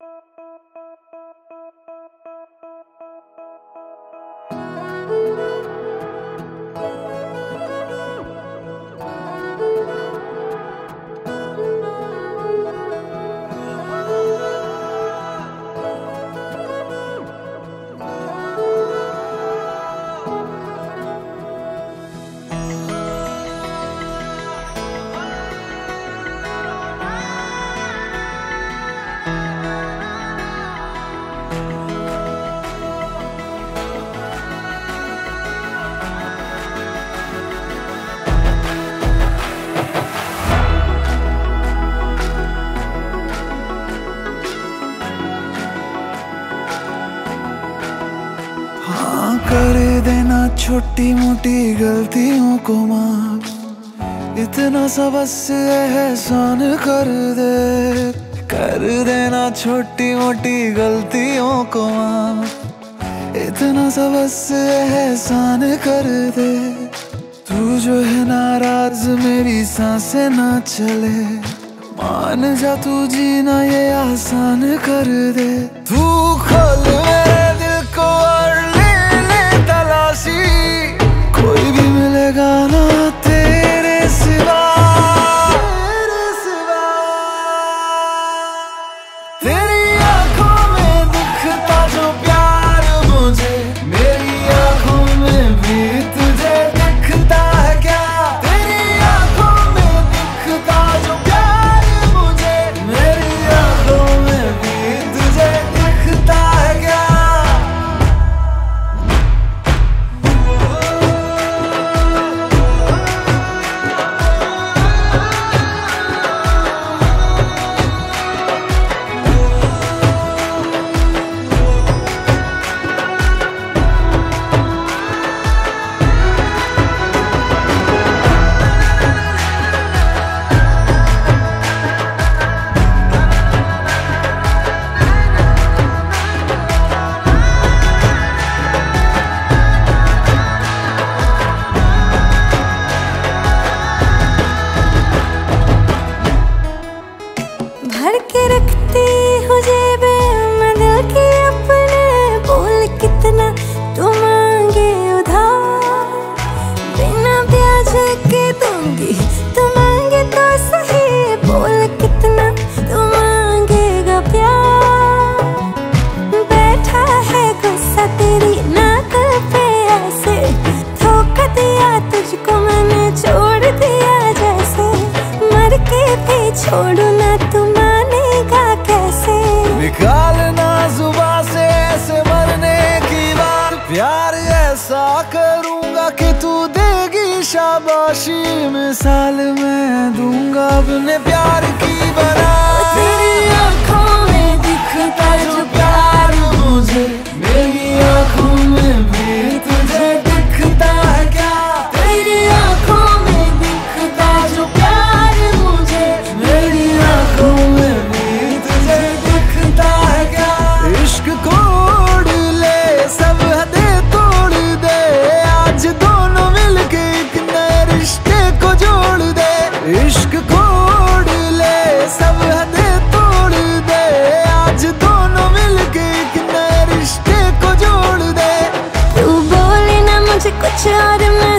हाँ देना छोटी मोटी गलतियों को माफ़। इतना सा बस एहसान कर दे। कर देना छोटी मोटी गलतियों को माफ़। इतना सा बस एहसान कर दे। तू जो है नाराज़, मेरी साँसें ना चले। मान जा तू जीना, ये आसान कर दे। तू खोल भर के रखती हूँ जेबे मैं दिल अपने। बोल कितना तू मांगे उधार। बिना ब्याज के दूँगी तू मांगे तो सही। बोल कितना तू मांगेगा प्यार। बैठा है गुस्सा तेरी नाक पे ऐसे। धोखा दिया तुझको मैंने, छोड़ दिया जैसे। मर के भी छोड़ू ना तू कैसे निकालना जुबा से ऐसे मरने की बात। प्यार ऐसा करूँगा कि तू देगी शाबाशी। मिसाल मैं दूँगा अपने प्यार कुछ और मैं